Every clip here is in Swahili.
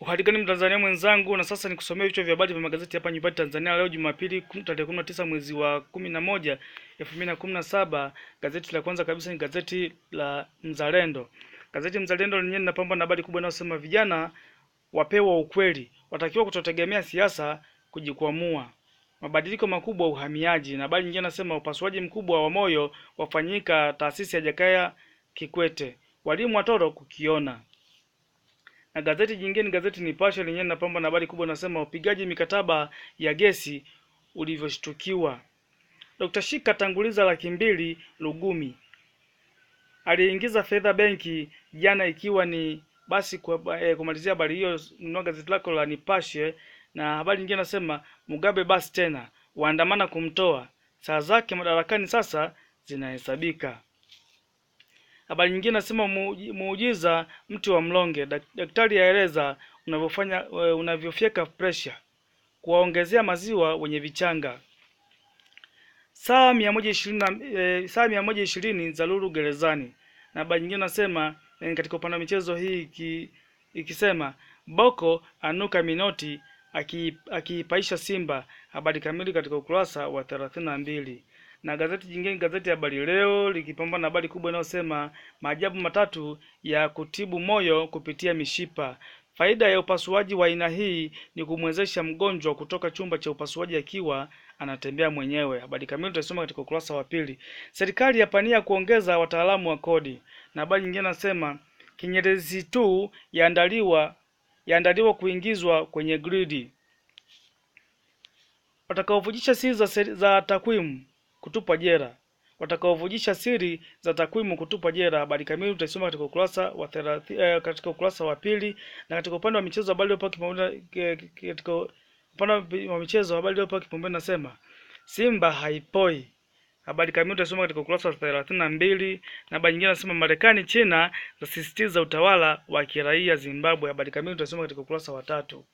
Uhaligani Mtanzania mwenzangu, na sasa nikusomea vichwa vya habari vya magazeti hapa nyumbani Tanzania leo Jumapili tarehe kumi na tisa mwezi wa kumi na moja elfu mbili na kumi na saba. Gazeti la kwanza kabisa ni gazeti la Mzalendo. Gazeti Mzalendo lenyewe linapambwa na habari kubwa inayosema vijana wapewa ukweli, watakiwa kutotegemea siasa kujikwamua. Mabadiliko makubwa uhamiaji, na habari nyingine nasema upasuaji mkubwa wa moyo wafanyika taasisi ya Jakaya Kikwete, walimu watoro kukiona na gazeti jingine ni gazeti Nipashe lenyewe linapamba na habari kubwa nasema upigaji mikataba ya gesi ulivyoshtukiwa. Dr. Shika tanguliza laki mbili Lugumi aliingiza fedha benki jana, ikiwa ni basi kwa, eh, kumalizia habari hiyo, nunua gazeti lako la Nipashe. Na habari nyingine nasema Mugabe basi tena waandamana kumtoa, saa zake madarakani sasa zinahesabika. Habari nyingine nasema muujiza mti wa mlonge, daktari aeleza unavyofanya eh, unavyofyeka pressure kuwaongezea maziwa wenye vichanga. Saa mia moja ishirini eh, saa mia moja ishirini za lulu gerezani. Na habari nyingine nasema eh, katika upande wa michezo hii iki, ikisema Boko anuka Minoti aki- akiipaisha Simba. Habari kamili katika ukurasa wa thelathini na mbili na gazeti jingine gazeti ya Habari Leo likipambana na habari kubwa inayosema maajabu matatu ya kutibu moyo kupitia mishipa. Faida ya upasuaji wa aina hii ni kumwezesha mgonjwa kutoka chumba cha upasuaji akiwa anatembea mwenyewe. Habari kamili tutasoma katika ukurasa wa pili. Serikali yapania kuongeza wataalamu wa kodi, na habari nyingine nasema Kinyerezi tu yaandaliwa yaandaliwa kuingizwa kwenye gridi. Watakaovujisha siri za, za takwimu kutupwa jela. Watakaovujisha siri za takwimu kutupwa jera Habari kamili utaisoma katika ukurasa wa thelathi, eh, katika ukurasa wa pili. Na katika upande wa michezo habari iliyopewa kipaumbele ke- katika upande wa michezo habari iliyopewa kipaumbele nasema Simba haipoi. Habari kamili utasoma katika ukurasa wa thelathini na mbili na habari nyingine nasema Marekani, China zasisitiza utawala wa kiraia Zimbabwe. Habari kamili utasoma katika ukurasa wa tatu.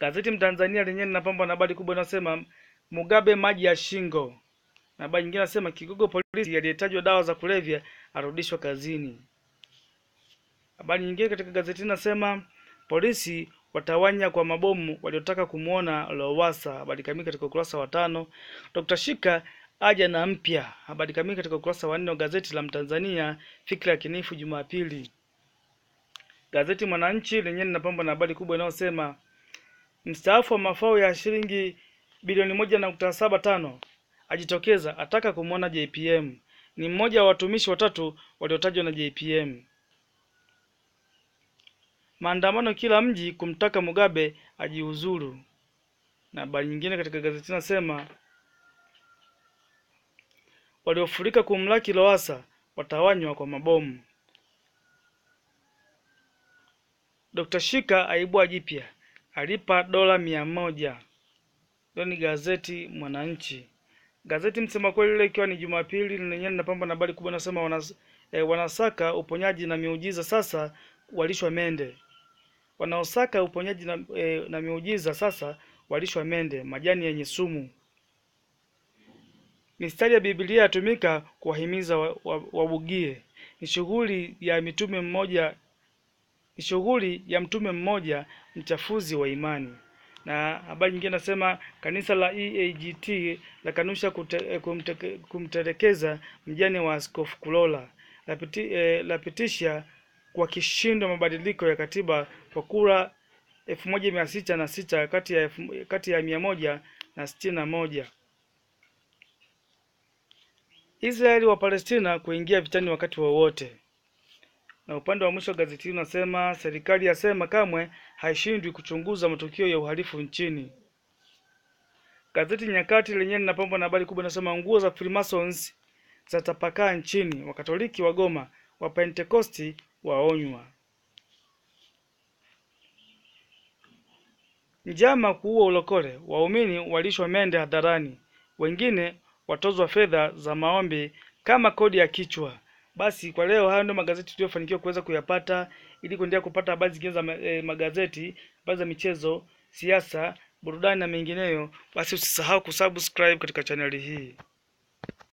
Gazeti Mtanzania lenyewe linapambwa na habari kubwa inasema Mugabe maji ya shingo, na habari nyingine nasema kigogo polisi aliyetajwa dawa za kulevya arudishwa kazini. Habari nyingine katika gazeti inasema polisi watawanya kwa mabomu waliotaka kumwona Lowassa. Habari kamili katika ukurasa wa tano. Dr. Shika aja na mpya. Habari kamili katika ukurasa wa nne wa gazeti la Mtanzania fikra ya kinifu Jumapili. Gazeti Mwananchi lenyewe linapambwa na habari kubwa inayosema mstaafu wa mafao ya shilingi bilioni moja nukta saba tano ajitokeza ataka kumwona JPM. Ni mmoja wa watumishi watatu waliotajwa na JPM. Maandamano kila mji kumtaka Mugabe ajiuzuru. Na habari nyingine katika gazeti nasema waliofurika kumlaki Lowassa watawanywa kwa mabomu. Dr. Shika aibua jipya, alipa dola mia moja. Hiyo ni gazeti Mwananchi. Gazeti Msema Kweli lile ikiwa ni Jumapili lenyewe linapamba na habari kubwa nasema wanas, e, wanasaka uponyaji na miujiza sasa walishwa mende. Wanaosaka uponyaji na, e, na miujiza sasa walishwa mende, majani yenye sumu. Mistari ya Biblia yatumika kuwahimiza wabugie wa, wa ni shughuli ya mitume mmoja ni shughuli ya mtume mmoja mchafuzi wa imani. Na habari nyingine nasema kanisa la EAGT la kanusha kute, kumte, kumtelekeza mjane wa Askofu Kulola lapiti, eh, lapitisha kwa kishindo mabadiliko ya katiba kwa kura elfu moja mia sita na sita kati ya kati ya mia moja na sitini na moja. Israeli wa Palestina kuingia vitani wakati wowote na upande wa mwisho wa gazeti hili unasema serikali yasema kamwe haishindwi kuchunguza matukio ya uhalifu nchini. Gazeti Nyakati lenyewe linapambwa na habari kubwa inasema nguo za Freemasons zatapakaa nchini, Wakatoliki wagoma, Wapentekosti waonywa. Njama kuua ulokole, waumini walishwa mende hadharani, wengine watozwa fedha za maombi kama kodi ya kichwa. Basi kwa leo hayo ndio magazeti tuliyofanikiwa kuweza kuyapata. Ili kuendelea kupata habari zingine za eh, magazeti, habari za michezo, siasa, burudani na mengineyo, basi usisahau kusubscribe katika chaneli hii.